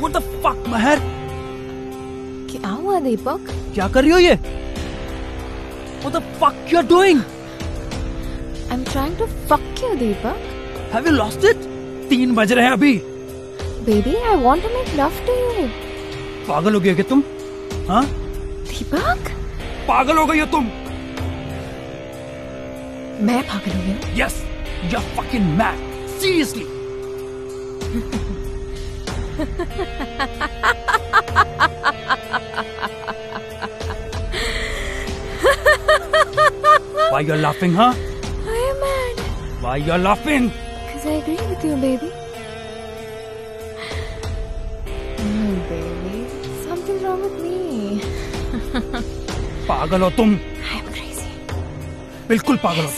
What the fuck, महर क्या हुआ दीपक क्या कर रही हो ये? What the fuck you're doing? I am trying to fuck you Deepak Have you lost it? तीन बज रहे हैं अभी। Baby I want to make love to you पागल हो गए क्या तुम? हाँ? दीपक पागल हो गई हो तुम? मैं पागल हो गई Yes, you're fucking mad. Seriously. Why you're laughing, huh? I am mad Why you're laughing? Because I agree with you, baby. Mm, baby, something's wrong with me. पागल हो तुम I'm crazy. बिल्कुल पागल हो